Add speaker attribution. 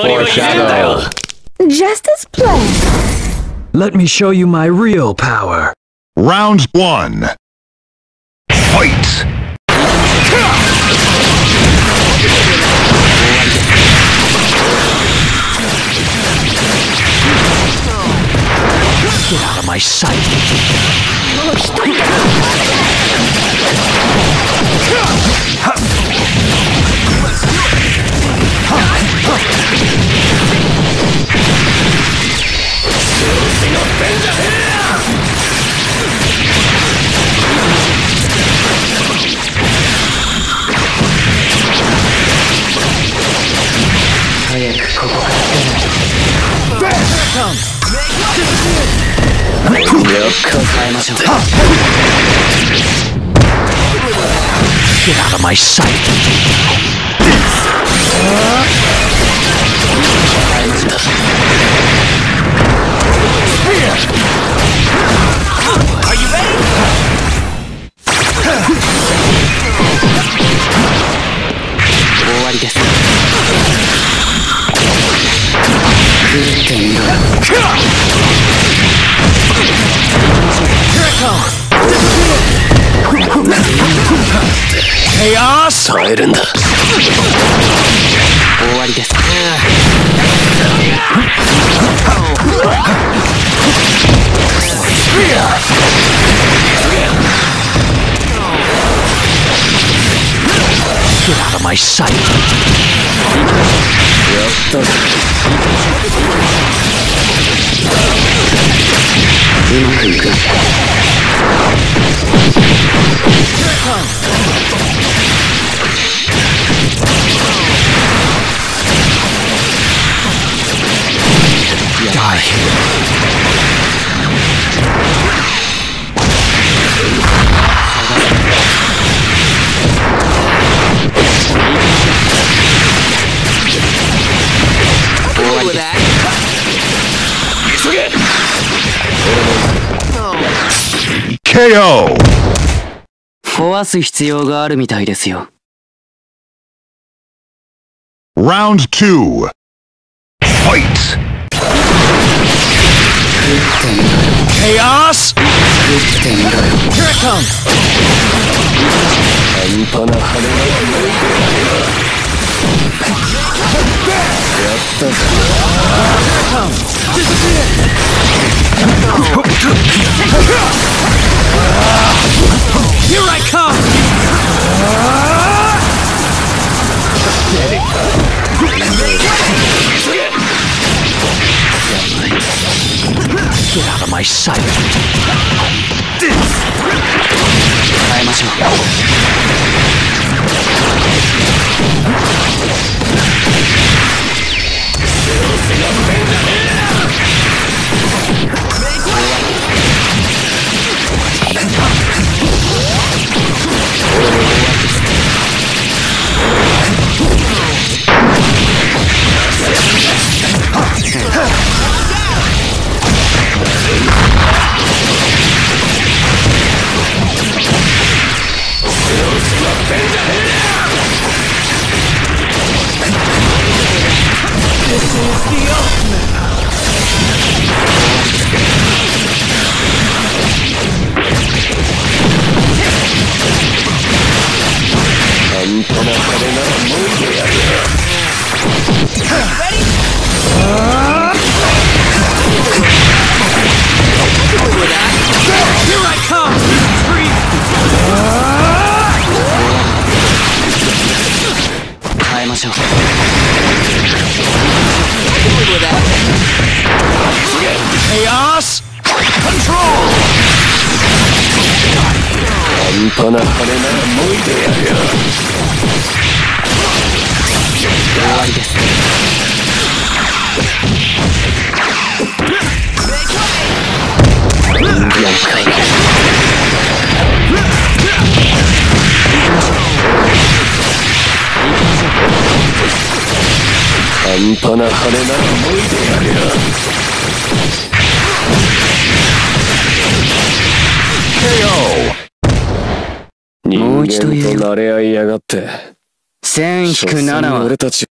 Speaker 1: foreshadow.
Speaker 2: Just as planned.
Speaker 3: Let me show you my real power.
Speaker 4: Round one. Fight!
Speaker 3: Get out of my sight. Get out of my sight. Chaos!
Speaker 1: 耐えるんだ
Speaker 3: Get out of my sight.
Speaker 1: 急
Speaker 4: KO!
Speaker 5: 壊す必要があるみたいですよ。
Speaker 4: Round two. Fight!
Speaker 3: Chaos! Here it comes!
Speaker 1: 半端な羽がやったぜ
Speaker 3: Here Here I come! Get out of my sight!
Speaker 5: I must. しょしょう。
Speaker 1: な羽ならもういでやるよ
Speaker 5: 終わりです。
Speaker 1: 半端な羽ならもういでやるよ。
Speaker 5: もう一度言えよ
Speaker 1: 間と慣れ合いやがって。
Speaker 5: 1000引く7
Speaker 1: 所詮
Speaker 5: は
Speaker 1: 俺たち